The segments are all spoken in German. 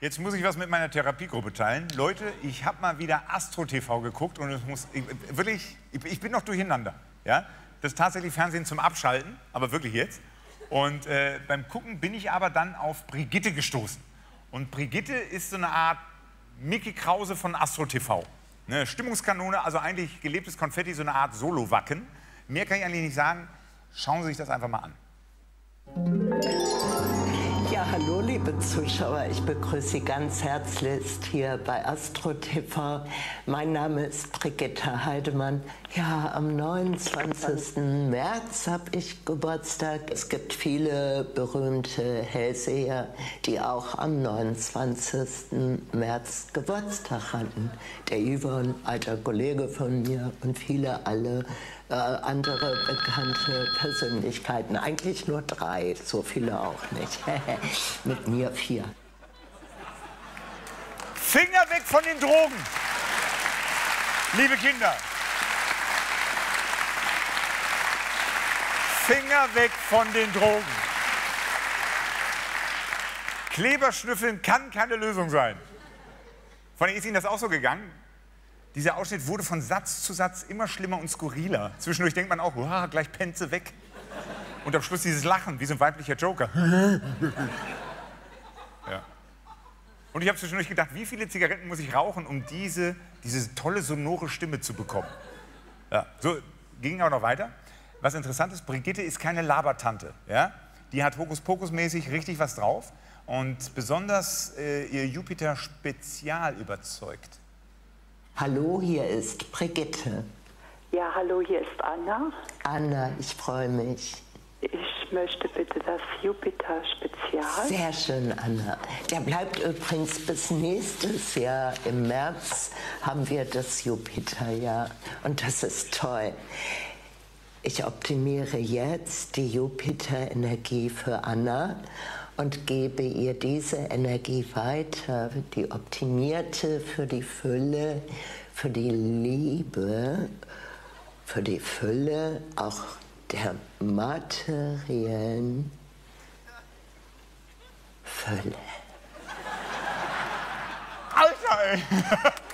Jetzt muss ich was mit meiner Therapiegruppe teilen. Leute, ich habe mal wieder Astro TV geguckt und es muss ich, wirklich, ich, ich, bin noch durcheinander. Ja? Das ist tatsächlich Fernsehen zum Abschalten, aber wirklich jetzt. Und äh, beim Gucken bin ich aber dann auf Brigitte gestoßen. Und Brigitte ist so eine Art Mickey Krause von Astro TV. Eine Stimmungskanone, also eigentlich gelebtes Konfetti, so eine Art Solo-Wacken. Mehr kann ich eigentlich nicht sagen. Schauen Sie sich das einfach mal an. Hallo liebe Zuschauer, ich begrüße Sie ganz herzlich hier bei Astro TV. Mein Name ist Brigitte Heidemann. Ja, am 29. März habe ich Geburtstag. Es gibt viele berühmte Hellseher, die auch am 29. März Geburtstag hatten. Der Yvonne, alter Kollege von mir und viele alle äh, andere bekannte Persönlichkeiten. Eigentlich nur drei, so viele auch nicht. Mit mir vier. Finger weg von den Drogen, liebe Kinder. Finger weg von den Drogen. Kleberschnüffeln kann keine Lösung sein. Von ist Ihnen das auch so gegangen? Dieser Ausschnitt wurde von Satz zu Satz immer schlimmer und skurriler. Zwischendurch denkt man auch, wow, gleich pennt sie weg. Und am Schluss dieses Lachen, wie so ein weiblicher Joker. ja. Und ich habe zwischendurch gedacht, wie viele Zigaretten muss ich rauchen, um diese, diese tolle, sonore Stimme zu bekommen? Ja, so ging auch noch weiter. Was interessant ist, Brigitte ist keine Labertante. Ja? Die hat Hokuspokus-mäßig richtig was drauf. Und besonders äh, ihr Jupiter Spezial überzeugt. Hallo, hier ist Brigitte. Ja, hallo, hier ist Anna. Anna, ich freue mich. Ich möchte bitte das Jupiter-Spezial. Sehr schön, Anna. Der bleibt übrigens bis nächstes Jahr im März haben wir das Jupiter-Jahr. Und das ist toll. Ich optimiere jetzt die Jupiter-Energie für Anna und gebe ihr diese Energie weiter, die optimierte für die Fülle, für die Liebe, für die Fülle auch der materiellen Fülle. Alter, ey!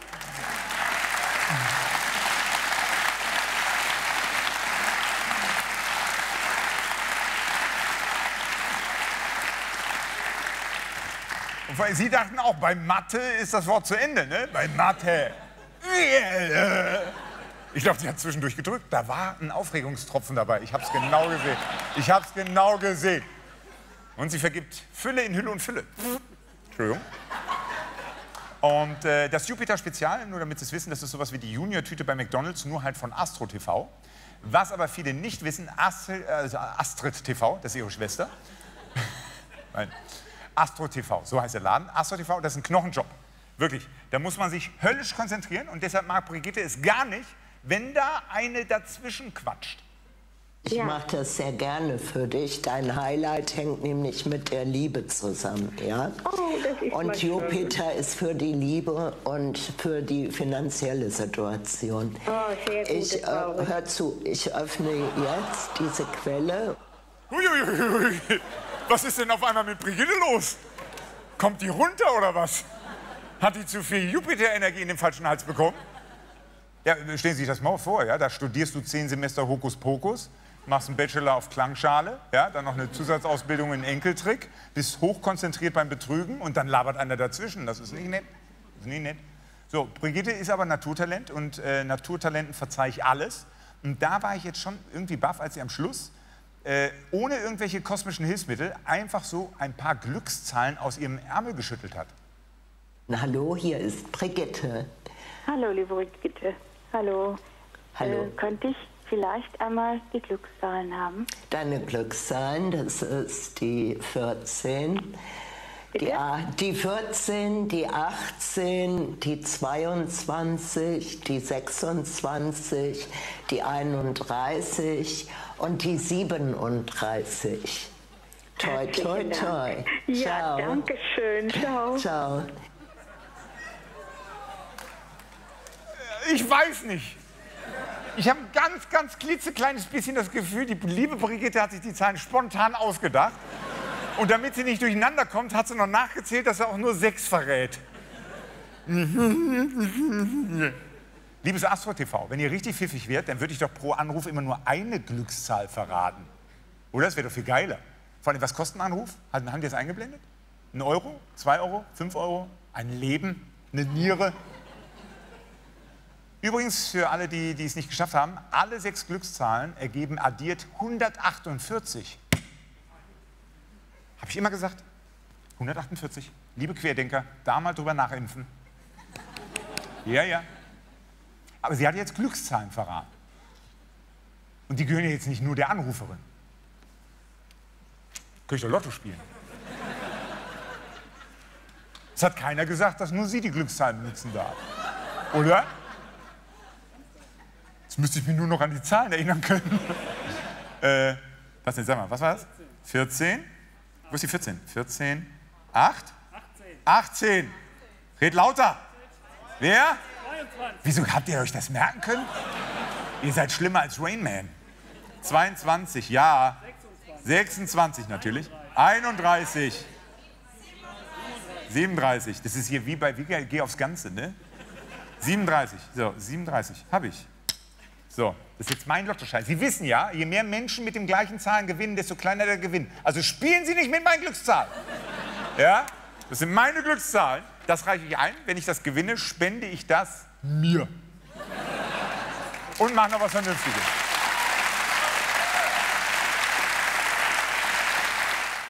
Und Sie dachten auch, bei Mathe ist das Wort zu Ende, ne? Bei Mathe. Ich glaube, sie hat zwischendurch gedrückt. Da war ein Aufregungstropfen dabei. Ich habe es genau gesehen. Ich habe es genau gesehen. Und sie vergibt Fülle in Hülle und Fülle. Entschuldigung. Und äh, das Jupiter-Spezial, nur damit Sie es wissen, das ist sowas wie die Junior-Tüte bei McDonalds, nur halt von Astro TV. Was aber viele nicht wissen, Astrid, also Astrid TV, das ist ihre Schwester. Nein. Astro TV, so heißt der Laden. Astro TV, das ist ein Knochenjob. Wirklich. Da muss man sich höllisch konzentrieren und deshalb mag Brigitte es gar nicht, wenn da eine dazwischen quatscht. Ich ja. mache das sehr gerne für dich. Dein Highlight hängt nämlich mit der Liebe zusammen, ja? Oh, das ist und Jupiter schön. ist für die Liebe und für die finanzielle Situation. Oh, sehr gut. Ich, äh, hör zu, ich öffne jetzt diese Quelle. Uiuiui. Was ist denn auf einmal mit Brigitte los? Kommt die runter oder was? Hat die zu viel Jupiter-Energie in den falschen Hals bekommen? Ja, stellen Sie sich das mal vor, ja? Da studierst du zehn Semester Hokuspokus, machst einen Bachelor auf Klangschale, ja? dann noch eine Zusatzausbildung in Enkeltrick, bist hochkonzentriert beim Betrügen und dann labert einer dazwischen. Das ist nicht nett. Das ist nicht nett. So, Brigitte ist aber Naturtalent und äh, Naturtalenten verzeih ich alles. Und da war ich jetzt schon irgendwie baff, als sie am Schluss äh, ohne irgendwelche kosmischen Hilfsmittel einfach so ein paar Glückszahlen aus ihrem Ärmel geschüttelt hat. Na, hallo, hier ist Brigitte. Hallo, liebe Brigitte. Hallo. Hallo. Äh, könnte ich vielleicht einmal die Glückszahlen haben? Deine Glückszahlen, das ist die 14. Die, die 14, die 18, die 22, die 26, die 31 und die 37. Toi, toi, toi. Ja, danke schön. Ciao. Ciao. Ich weiß nicht. Ich habe ein ganz, ganz klitzekleines bisschen das Gefühl, die liebe Brigitte hat sich die Zahlen spontan ausgedacht. Und damit sie nicht durcheinander kommt, hat sie noch nachgezählt, dass er auch nur sechs verrät. Liebes Astro TV, wenn ihr richtig pfiffig werdet, dann würde ich doch pro Anruf immer nur eine Glückszahl verraten. Oder? Das wäre doch viel geiler. Vor allem, was kostet ein Anruf? Haben die das eingeblendet? Ein Euro? Zwei Euro? Fünf Euro? Ein Leben? Eine Niere? Übrigens, für alle, die, die es nicht geschafft haben, alle sechs Glückszahlen ergeben addiert 148. Ich immer gesagt? 148. Liebe Querdenker, da mal drüber nachimpfen. Ja, ja. Aber sie hat jetzt Glückszahlen verraten. Und die gehören ja jetzt nicht nur der Anruferin. Könnte ich doch Lotto spielen. Es hat keiner gesagt, dass nur sie die Glückszahlen benutzen darf. Oder? Jetzt müsste ich mich nur noch an die Zahlen erinnern können. äh, was denn, sag mal, was war das? 14? Wo ist die 14? 14, 8? 18. 18. Red lauter. Wer? 22. Wieso habt ihr euch das merken können? Ihr seid schlimmer als Rainman. 22, ja. 26 natürlich. 31. 37. Das ist hier wie bei wie, Geh aufs Ganze, ne? 37. So, 37. Habe ich. So, das ist jetzt mein Lottoschein. Sie wissen ja, je mehr Menschen mit den gleichen Zahlen gewinnen, desto kleiner der Gewinn. Also spielen Sie nicht mit meinen Glückszahlen. Ja? Das sind meine Glückszahlen. Das reiche ich ein. Wenn ich das gewinne, spende ich das mir. Und mache noch was Vernünftiges.